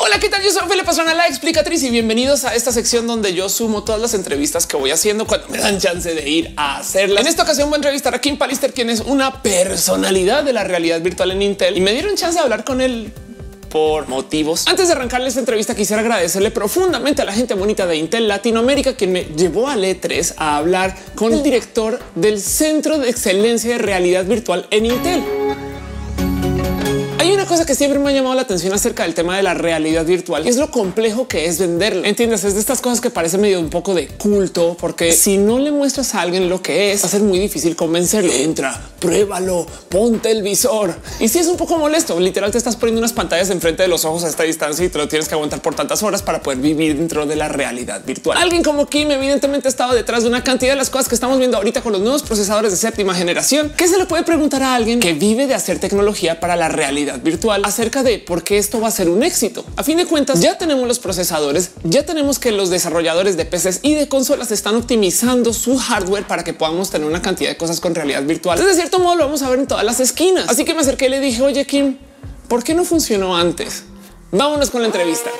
Hola, ¿qué tal? Yo soy Ophelia Pastrana, la explicatriz y bienvenidos a esta sección donde yo sumo todas las entrevistas que voy haciendo cuando me dan chance de ir a hacerlas. En esta ocasión voy a entrevistar a Kim Pallister, quien es una personalidad de la realidad virtual en Intel y me dieron chance de hablar con él por motivos. Antes de arrancarle esta entrevista, quisiera agradecerle profundamente a la gente bonita de Intel Latinoamérica quien me llevó al E3 a hablar con el director del Centro de Excelencia de Realidad Virtual en Intel. Cosa que siempre me ha llamado la atención acerca del tema de la realidad virtual es lo complejo que es venderla. Entiendes? Es de estas cosas que parece medio un poco de culto, porque si no le muestras a alguien lo que es, va a ser muy difícil convencerlo. Entra, pruébalo, ponte el visor. Y si es un poco molesto, literal te estás poniendo unas pantallas enfrente de los ojos a esta distancia y te lo tienes que aguantar por tantas horas para poder vivir dentro de la realidad virtual. Alguien como Kim evidentemente ha estado detrás de una cantidad de las cosas que estamos viendo ahorita con los nuevos procesadores de séptima generación. ¿Qué se le puede preguntar a alguien que vive de hacer tecnología para la realidad virtual acerca de por qué esto va a ser un éxito. A fin de cuentas, ya tenemos los procesadores, ya tenemos que los desarrolladores de PCs y de consolas están optimizando su hardware para que podamos tener una cantidad de cosas con realidad virtual. De cierto modo, lo vamos a ver en todas las esquinas. Así que me acerqué y le dije, oye, Kim, ¿por qué no funcionó antes? Vámonos con la entrevista.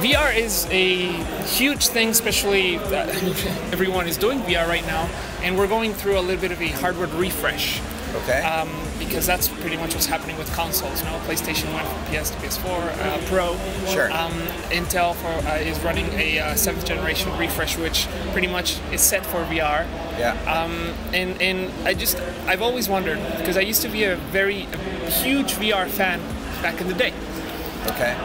VR is a huge thing, especially everyone is doing VR right now, and we're going through a little bit of a hardware refresh. Okay. Um, because that's pretty much what's happening with consoles. You know, PlayStation went from PS to PS4 uh, Pro. Sure. Um, Intel for, uh, is running a uh, seventh generation refresh, which pretty much is set for VR. Yeah. Um, and and I just I've always wondered because I used to be a very a huge VR fan back in the day. Okay.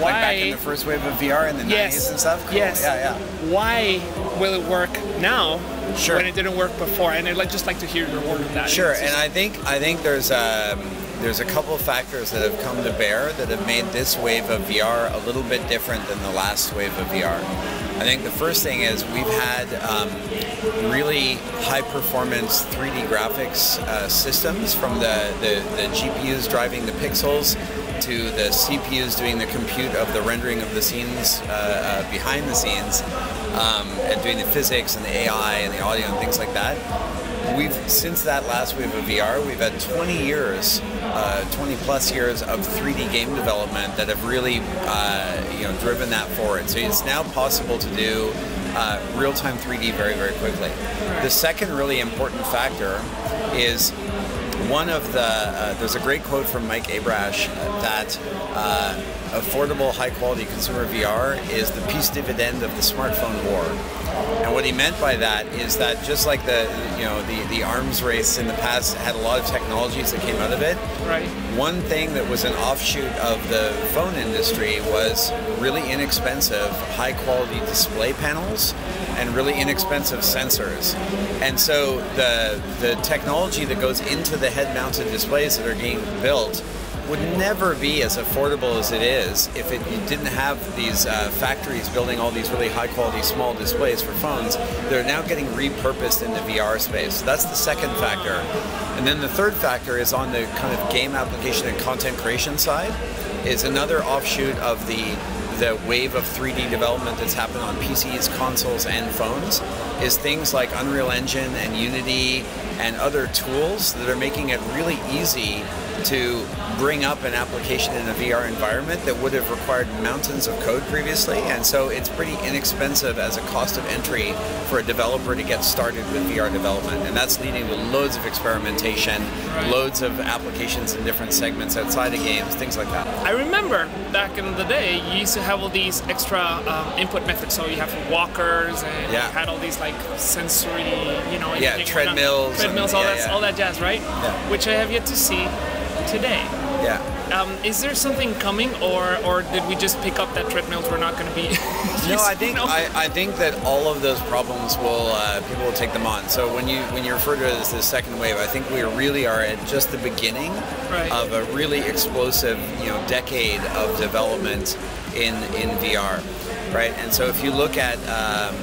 Like back in Why- the first wave of VR in the 90s and stuff? Cool. Yes. Yeah, yeah. Why will it work now Sure. when it didn't work before? And I'd like just like to hear your word on that. Sure, and I think I think there's um, there's a couple of factors that have come to bear that have made this wave of VR a little bit different than the last wave of VR. I think the first thing is we've had um, really high performance 3D graphics uh, systems from the, the, the GPUs driving the pixels to the CPUs doing the compute of the rendering of the scenes uh, uh, behind the scenes um, and doing the physics and the AI and the audio and things like that we've since that last wave of VR, we've had 20 years, uh, 20 plus years of 3D game development that have really, uh, you know, driven that forward. So it's now possible to do uh, real-time 3D very, very quickly. The second really important factor is one of the uh, there's a great quote from Mike Abrash that uh, affordable, high-quality consumer VR is the peace dividend of the smartphone war. And what he meant by that is that just like the you know the, the arms race in the past had a lot of technologies that came out of it, Right. One thing that was an offshoot of the phone industry was really inexpensive, high quality display panels and really inexpensive sensors. And so the the technology that goes into the head mounted displays that are being built would never be as affordable as it is if it, didn't have these uh, factories building all these really high quality small displays for phones. They're now getting repurposed in the VR space. That's the second factor. And then the third factor is on the kind of game application and content creation side is another offshoot of the the wave of 3D development that's happened on PCs, consoles, and phones is things like Unreal Engine and Unity and other tools that are making it really easy to bring up an application in a VR environment that would have required mountains of code previously. And so it's pretty inexpensive as a cost of entry for a developer to get started with VR development. And that's leading to loads of experimentation, loads of applications in different segments outside of games, things like that. I remember back in the day, you used to have all these extra um, input methods. So you have walkers and Yeah. you had all these like sensory, you know, Yeah, on. treadmills and- treadmills, all yeah, that, yeah. all that jazz, right? Yeah. Which I have yet to see today. Yeah. Um, is there something coming, or or did we just pick up that treadmills we're not going to be? No, I think know? I, I think that all of those problems will uh, people will take them on. So when you when you refer to it as the second wave, I think we really are at just the beginning Right. of a really explosive you know decade of development in in VR, right? And so if you look at um,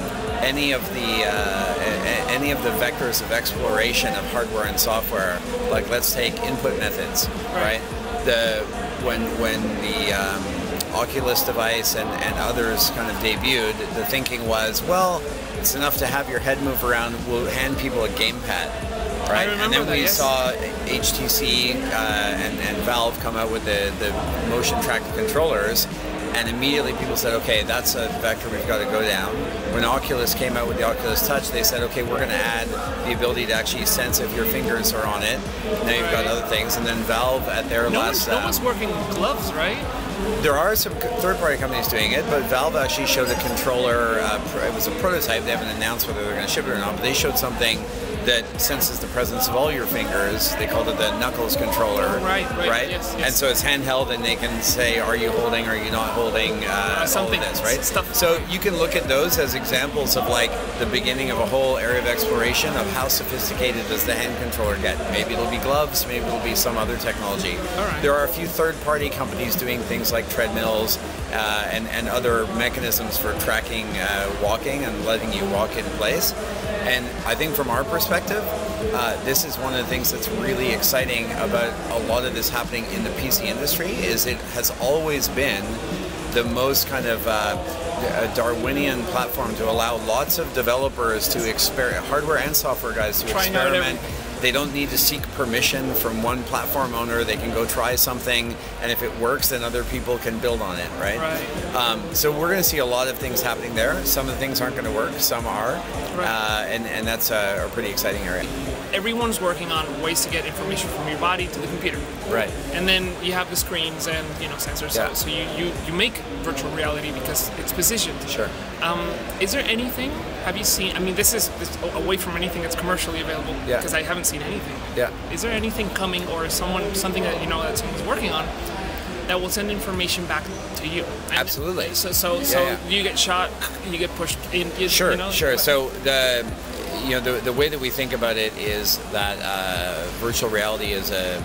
any of the uh, any of the vectors of exploration of hardware and software, like let's take input methods, Right. right? The when when the um, Oculus device and, and others kind of debuted, the thinking was, well, it's enough to have your head move around. We'll hand people a gamepad. right? and then that, we yes. saw HTC uh, and, and Valve come out with the, the motion tracked controllers, and immediately people said, okay, that's a vector we've got to go down. When Oculus came out with the Oculus Touch, they said, okay, we're going to add the ability to actually sense if your fingers are on it. Now you've got other things, and then Valve at their No last. one's, no uh, one's working with gloves, right? there are some third-party companies doing it, but Valve actually showed a controller. Uh, it was a prototype. They haven't announced whether they're going to ship it or not, but they showed something that senses the presence of all your fingers. They called it the Knuckles controller. Right, right, right. yes, And so it's handheld, and they can say, "Are you holding? Are you not holding?" Uh, Something, this, right? stuff. So you can look at those as examples of like the beginning of a whole area of exploration of how sophisticated does the hand controller get. Maybe it'll be gloves, maybe it'll be some other technology. All right. There are a few third-party companies doing things like treadmills uh, and, and other mechanisms for tracking uh, walking and letting you walk in place. And I think from our perspective, uh, this is one of the things that's really exciting about a lot of this happening in the PC industry is it has always been the most kind of uh, a Darwinian platform to allow lots of developers to experiment, hardware and software guys to experiment. They don't need to seek permission from one platform owner. They can go try something, and if it works, then other people can build on it, right? Right. Um, so we're going to see a lot of things happening there. Some of the things aren't going to work, some are, Right. uh, and and that's a, a pretty exciting area. Everyone's working on ways to get information from your body to the computer. Right. And then you have the screens and you know sensors. Yeah. So, so you, you, you make virtual reality because it's positioned. Sure. Um, is there anything? Have you seen? I mean, this is this, away from anything that's commercially available. Yeah. Because I haven't seen anything. Yeah. Is there anything coming or someone something that you know that someone's working on that will send information back to you? And Absolutely. So so so yeah. you get shot, you get pushed in. You, Sure, you know, sure. So the you know the, the way that we think about it is that uh, virtual reality is a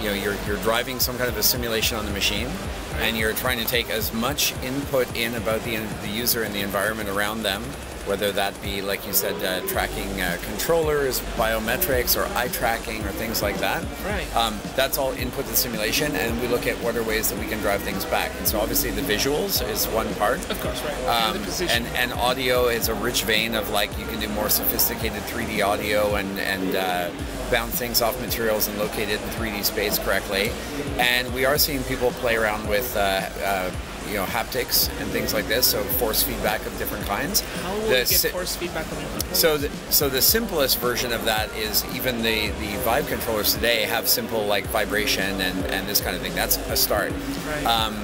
you know you're you're driving some kind of a simulation on the machine, and you're trying to take as much input in about the the user and the environment around them. Whether that be, like you said, uh, tracking uh, controllers, biometrics, or eye tracking, or things like that. Right. Um, that's all input to the simulation, and we look at what are ways that we can drive things back. And so, obviously, the visuals is one part. Of course, right. Um, and, and audio is a rich vein of like you can do more sophisticated 3D audio and, and uh, bounce things off materials and locate it in 3D space correctly. And we are seeing people play around with uh, uh, you know haptics and things like this, so force feedback of different kinds. How will The you get force feedback on your so, the, so the simplest version of that is even the, the Vive controllers today have simple like vibration and, and this kind of thing. That's a start. Right. Um,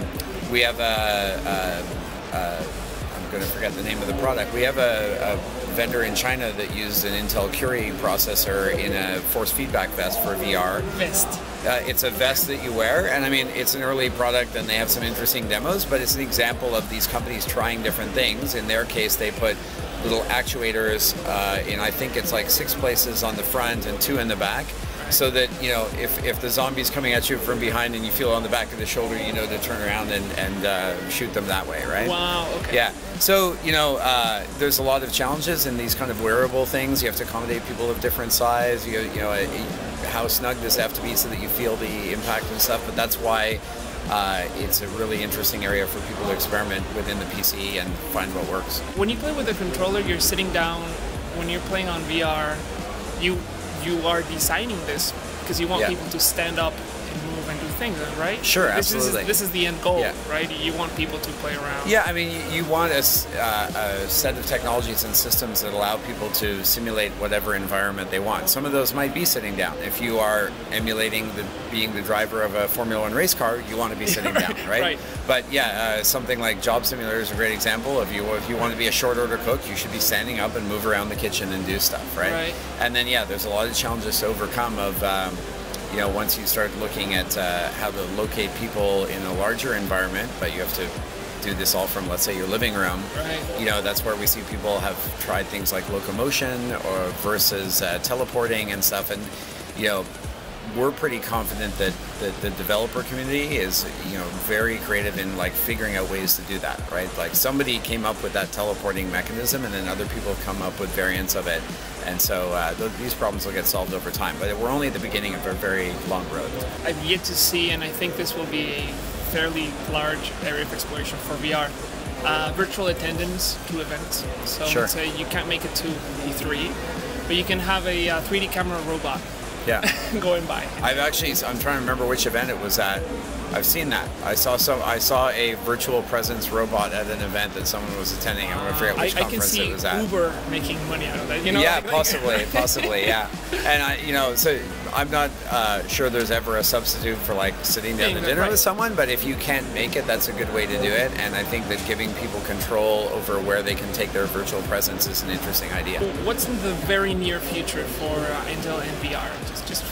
we have a, a, a I'm going to forget the name of the product. We have a, a vendor in China that used an Intel Curie processor in a force feedback vest for VR. vest. Uh, it's a vest that you wear, and I mean, it's an early product, and they have some interesting demos. But it's an example of these companies trying different things. In their case, they put little actuators uh, in, I think it's like six places on the front and two in the back, so that you know if, if the zombie's coming at you from behind and you feel it on the back of the shoulder, you know to turn around and and uh, shoot them that way, right? Wow. Okay. Yeah. So you know, uh, there's a lot of challenges in these kind of wearable things. You have to accommodate people of different size. You you know, uh, how snug does it have to be so that you feel the impact and stuff. But that's why uh, it's a really interesting area for people to experiment within the PC and find what works. When you play with a controller, you're sitting down. When you're playing on VR, you you are designing this because you want Yeah. people to stand up things, right? Sure, this absolutely. Is, this is the end goal, Yeah. right? You want people to play around. Yeah, I mean, you- you want a, uh, a set of technologies and systems that allow people to simulate whatever environment they want. Some of those might be sitting down. If you are emulating the being the driver of a Formula One race car, you want to be sitting down, right? right. But yeah, uh, something like Job Simulator is a great example. If you if you want to be a short order cook, you should be standing up and move around the kitchen and do stuff, right? Right. And then yeah, there's a lot of challenges to overcome of. Um, you know, once you start looking at uh, how to locate people in a larger environment, but you have to do this all from, let's say, your living room. Right. You know, that's where we see people have tried things like locomotion or versus uh, teleporting and stuff. And you know, we're pretty confident that the, the developer community is, you know, very creative in like figuring out ways to do that, right? Like somebody came up with that teleporting mechanism, and then other people have come up with variants of it. And so uh, th- these problems will get solved over time. But we're only at the beginning of a very long road. I've yet to see, and I think this will be a fairly large area of exploration for VR. Uh, virtual attendance to events. So Sure. let's say you can't make it to E3, but you can have a uh, 3D camera robot Yeah. going by. I've actually, I'm trying to remember which event it was at. I've seen that. I saw some. I saw a virtual presence robot at an event that someone was attending. I'm gonna forget I, which I can conference see it was at. Uber making money out of that. You know, yeah, like- like- possibly, possibly, yeah. And I, you know, so I'm not uh, sure there's ever a substitute for like sitting down to dinner right. with someone. But if you can't make it, that's a good way to do it. And I think that giving people control over where they can take their virtual presence is an interesting idea. What's in the very near future for uh, Intel and VR? Just, just for part of,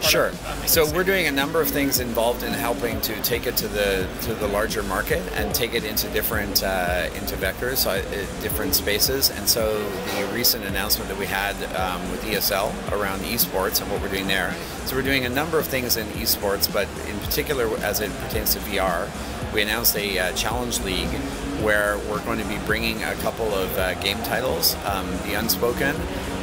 Sure. So we're doing a number of things involved in helping to take it to the to the larger market and take it into different uh, into vectors, so, uh, different spaces. And so the recent announcement that we had um, with ESL around esports and what we're doing there. So we're doing a number of things in esports, but in particular as it pertains to VR, we announced a uh, challenge league where we're going to be bringing a couple of uh, game titles, um, The Unspoken,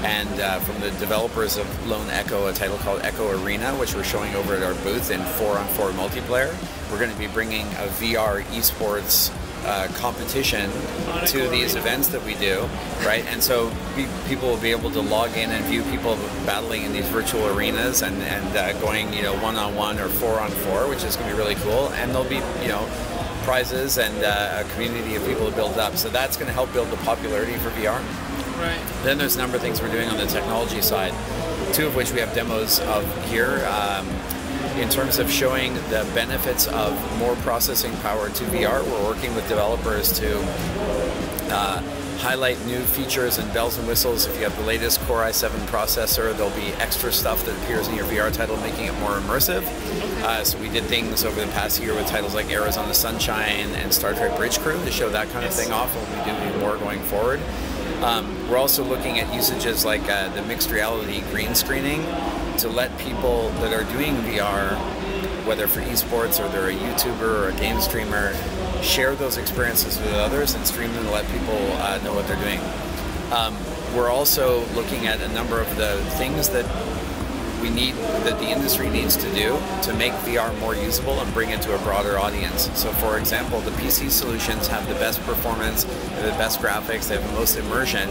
and uh, from the developers of Lone Echo, a title called Echo Arena, which we're showing over at our booth in four-on-four multiplayer. We're going to be bringing a VR esports uh, competition On to these events that we do, right? And so pe- people will be able to log in and view people battling in these virtual arenas and, and uh, going, you know, one-on-one or four-on-four, which is going to be really cool. And there'll be, you know, prizes and uh, a community of people to build up. So that's going to help build the popularity for VR. Right. Then there's a number of things we're doing on the technology side, two of which we have demos of here. Um, in terms of showing the benefits of more processing power to VR, we're working with developers to uh, highlight new features and bells and whistles. If you have the latest Core i7 processor, there'll be extra stuff that appears in your VR title, making it more immersive. Uh, so we did things over the past year with titles like Arizona Sunshine and Star Trek Bridge Crew to show that kind of thing off. We'll be doing more going forward. Um, we're also looking at usages like uh, the mixed reality green screening to let people that are doing VR, whether for esports or they're a YouTuber or a game streamer, share those experiences with others and stream them to let people uh, know what they're doing. Um, we're also looking at a number of the things that we need that the industry needs to do to make VR more usable and bring it to a broader audience. So, for example, the PC solutions have the best performance, they have the best graphics, they have the most immersion,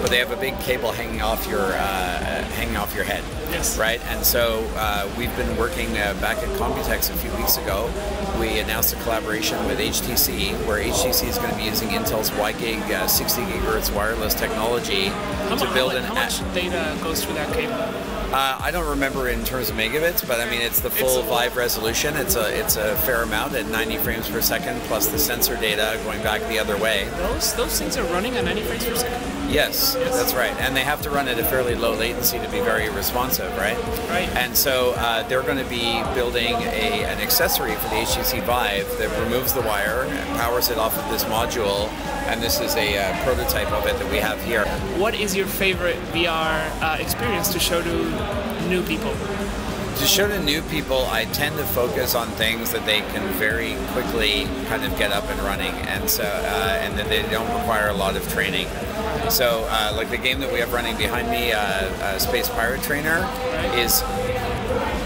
but they have a big cable hanging off your uh, hanging off your head. Yes. Right. And so uh, we've been working uh, back at Computex a few weeks ago. We announced a collaboration with HTC, where HTC is going to be using Intel's WiGig uh, 60 gigahertz wireless technology How, to build an how much data goes through that cable? Uh, I don't remember in terms of megabits, but I mean it's the full It's- Vive resolution. It's a it's a fair amount at 90 frames per second, plus the sensor data going back the other way. Those those things are running at 90 frames per second. Yes, that's right, and they have to run at a fairly low latency to be very responsive, right? Right. And so uh, they're going to be building a an accessory for the HTC Vive that removes the wire and powers it off of this module, and this is a uh, prototype of it that we have here. What is your favorite VR uh, experience to show to new people? To show to new people, I tend to focus on things that they can very quickly kind of get up and running, and so uh, and that they don't require a lot of training. So, uh, like the game that we have running behind me, uh, uh, Space Pirate Trainer, is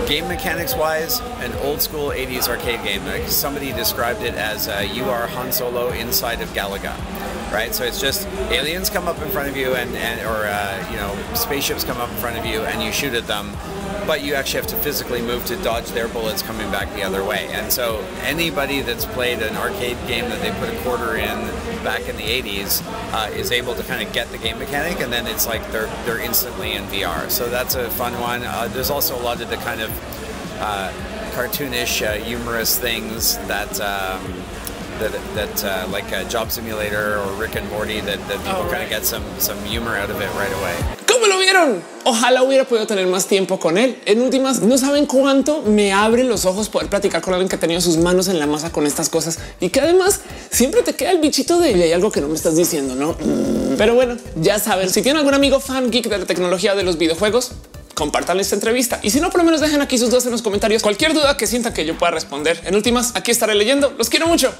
game mechanics wise an old school 80s arcade game. Like somebody described it as uh, you are Han Solo inside of Galaga. Right, so it's just aliens come up in front of you, and, and or uh, you know spaceships come up in front of you, and you shoot at them but you actually have to physically move to dodge their bullets coming back the other way. And so anybody that's played an arcade game that they put a quarter in back in the 80s uh, is able to kind of get the game mechanic, and then it's like they're they're instantly in VR. So that's a fun one. Uh, there's also a lot of the kind of uh, cartoonish, uh, humorous things that. Um, that, that uh, like a job simulator or Rick and Morty that, that people Oh, kind of get some some humor out of it right away. ¿Cómo lo vieron? Ojalá hubiera podido tener más tiempo con él. En últimas, no saben cuánto me abren los ojos poder platicar con alguien que ha tenido sus manos en la masa con estas cosas y que además siempre te queda el bichito de "Y hay algo que no me estás diciendo, no? Pero bueno, ya saben, si tienen algún amigo fan geek de la tecnología de los videojuegos, compartan esta entrevista y si no, por lo menos dejen aquí sus dudas en los comentarios. Cualquier duda que sientan que yo pueda responder. En últimas, aquí estaré leyendo. Los quiero mucho.